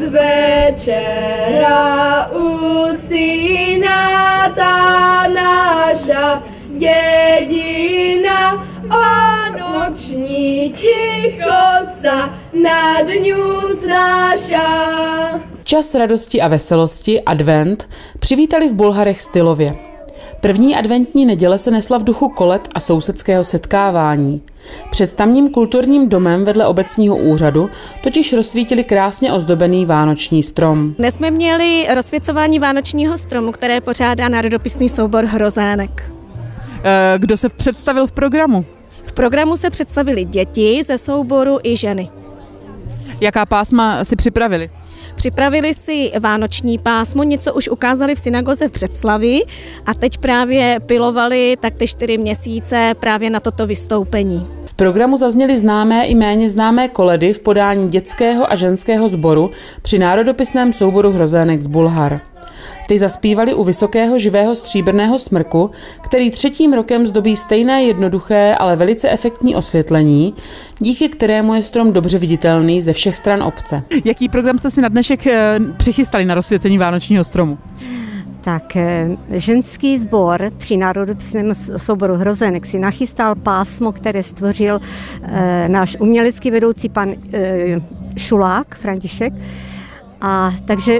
z večera usíná ta naša dědina a noční ticho sa na dňu snáša. Čas radosti a veselosti, advent, přivítali v Bulharech stylově. První adventní neděle se nesla v duchu kolet a sousedského setkávání. Před tamním kulturním domem vedle obecního úřadu totiž rozsvítili krásně ozdobený vánoční strom. Dnes jsme měli rozsvěcování vánočního stromu, které pořádá národopisný soubor Hrozének. Eh, kdo se představil v programu? V programu se představili děti ze souboru i ženy. Jaká pásma si připravili? Připravili si vánoční pásmo, něco už ukázali v synagoze v Břeclavi a teď právě pilovali tak ty čtyři měsíce právě na toto vystoupení. V programu zazněly známé i méně známé koledy v podání dětského a ženského sboru při národopisném souboru Hrozének z Bulhar. Ty zaspívali u vysokého živého stříbrného smrku, který třetím rokem zdobí stejné jednoduché, ale velice efektní osvětlení, díky kterému je strom dobře viditelný ze všech stran obce. Jaký program jste si na dnešek eh, přichystali na rozsvěcení Vánočního stromu? Tak eh, ženský sbor při národopisném souboru Hrozenek si nachystal pásmo, které stvořil e, náš umělecký vedoucí pan e, Šulák, František. A takže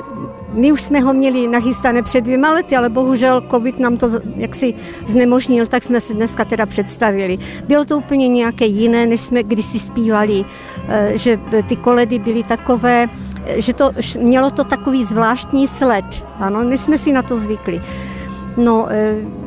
my už jsme ho měli nachystané před dvěma lety, ale bohužel covid nám to jaksi znemožnil, tak jsme si dneska teda představili. Bylo to úplně nějaké jiné, než jsme kdysi zpívali, eh, že ty koledy byly takové, eh, že to mělo to takový zvláštní sled, ano, než jsme si na to zvykli. No, eh,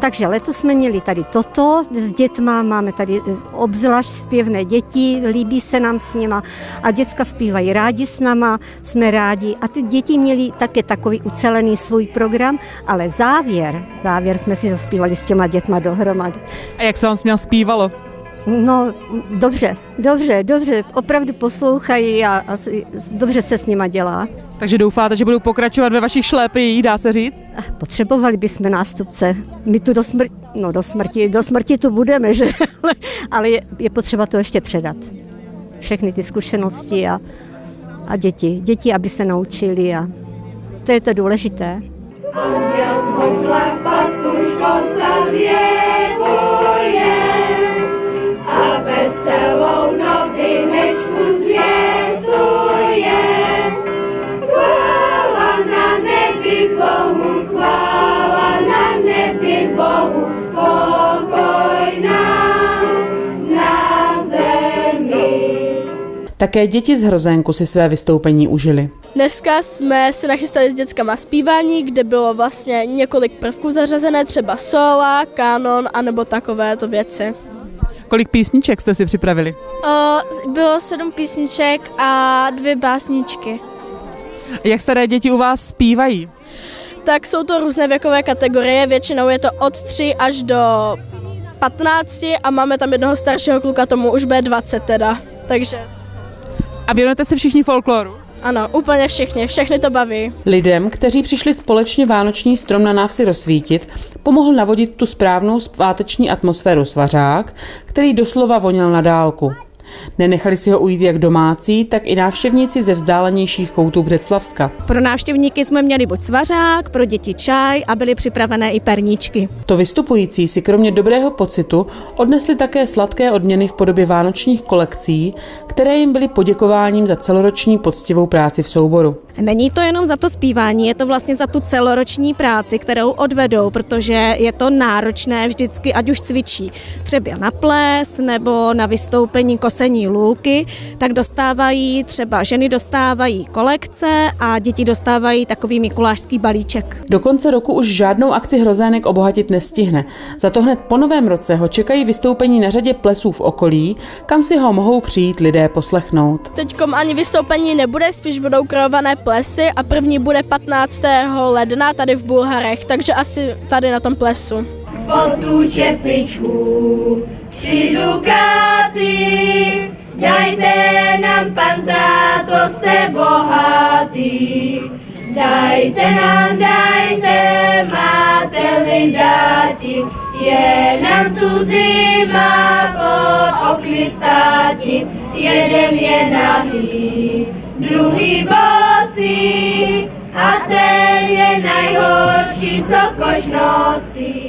takže letos jsme měli tady toto s dětma, máme tady eh, obzvlášť zpěvné děti, líbí se nám s nima a děcka zpívají rádi s náma, jsme rádi a ty děti měli také takový ucelený svůj program, ale závěr, závěr jsme si zaspívali s těma dětma dohromady. A jak se vám směl zpívalo? No, dobře, dobře, dobře, opravdu poslouchají a, a dobře se s nima dělá. Takže doufáte, že budou pokračovat ve vašich šlépi, dá se říct? Potřebovali bychom nástupce. My tu do smrti, no do smrti, do smrti tu budeme, že? ale je, je potřeba to ještě předat. Všechny ty zkušenosti a, a děti. Děti, aby se naučili a to je to důležité. Anděl Také děti z Hrozenku si své vystoupení užili. Dneska jsme se nachystali s dětskama zpívání, kde bylo vlastně několik prvků zařazené, třeba sola, kanon, anebo takovéto věci. Kolik písniček jste si připravili? O, bylo sedm písniček a dvě básničky. Jak staré děti u vás zpívají? Tak jsou to různé věkové kategorie, většinou je to od 3 až do 15 a máme tam jednoho staršího kluka, tomu už bude 20 teda, takže... A věnujete se všichni folkloru? Ano, úplně všichni, všechny to baví. Lidem, kteří přišli společně vánoční strom na návsi rozsvítit, pomohl navodit tu správnou sváteční atmosféru svařák, který doslova voněl na dálku. Nenechali si ho ujít jak domácí, tak i návštěvníci ze vzdálenějších koutů Břeclavska. Pro návštěvníky jsme měli buď svařák, pro děti čaj a byly připravené i perníčky. To vystupující si kromě dobrého pocitu odnesli také sladké odměny v podobě vánočních kolekcí, které jim byly poděkováním za celoroční poctivou práci v souboru. Není to jenom za to zpívání, je to vlastně za tu celoroční práci, kterou odvedou, protože je to náročné vždycky, ať už cvičí třeba na ples nebo na vystoupení kosení lůky, tak dostávají třeba ženy dostávají kolekce a děti dostávají takový mikulášský balíček. Do konce roku už žádnou akci Hrozének obohatit nestihne. Za to hned po novém roce ho čekají vystoupení na řadě plesů v okolí, kam si ho mohou přijít lidé poslechnout. Teďkom ani vystoupení nebude, spíš budou kreované plesy a první bude 15. ledna tady v Bulharech, takže asi tady na tom plesu. Pod tu čepičku tři dukáty, dajte nám pan táto, jste bohatý. Dajte nám, dajte, máte-li dáti, je nám tu zima pod okny státi, jeden je nahý, druhý bosí a ten je nejhorší, co kož nosí.